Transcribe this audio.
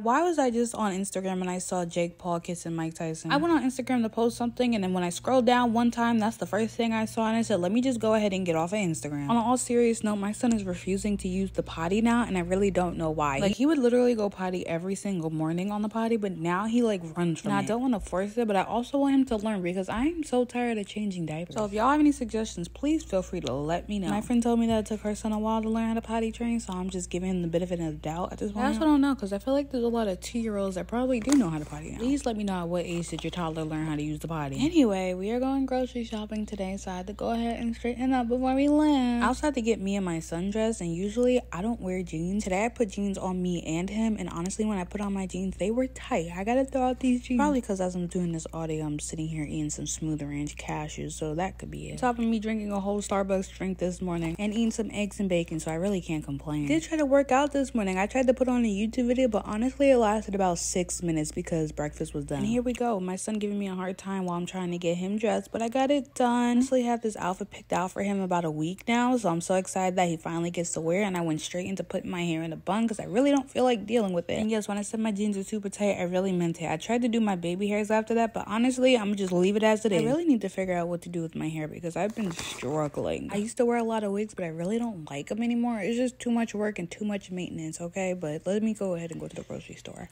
Why was I just on Instagram and I saw Jake Paul kissing Mike Tyson? I went on Instagram to post something, and then when I scrolled down one time, that's the first thing I saw, and I said, let me just go ahead and get off of Instagram. On an all serious note, my son is refusing to use the potty now, and I really don't know why. Like, he would literally go potty every single morning on the potty, but now he like runs from now, it. I don't want to force it, but I also want him to learn because I am so tired of changing diapers. So if y'all have any suggestions, please feel free to let me know. My friend told me that it took her son a while to learn how to potty train, so I'm just giving him the benefit of the doubt at this point. I also don't know because I feel like there's a lot of two year olds that probably do know how to potty now. Please let me know at what age did your toddler learn how to use the potty. Anyway, we are going grocery shopping today, so I had to go ahead and straighten up before we land. I also had to get me and my son dressed, and usually I don't wear jeans. Today I put jeans on me and him, and honestly, when I put on my jeans, they were tight. I gotta throw out these jeans. Probably because as I'm doing this audio, I'm sitting here eating some smooth ranch cashews, so that could be it. Top of me drinking a whole Starbucks drink this morning and eating some eggs and bacon, so I really can't complain. I did try to work out this morning. I tried to put on a YouTube video, but honestly, it lasted about six minutes because breakfast was done. And here we go. My son giving me a hard time while I'm trying to get him dressed, but I got it done. I honestly have this outfit picked out for him about a week now, so I'm so excited that he finally gets to wear it. And I went straight into putting my hair in a bun because I really don't feel like dealing with it. And yes, when I said my jeans are super tight, I really meant it. I tried to do my baby hairs after that, but honestly, I'm just leave it as it is. I really need to figure out what to do with my hair because I've been struggling. I used to wear a lot of wigs, but I really don't like them anymore. It's just too much work and too much maintenance, okay? But let me go ahead and go to the grocery store.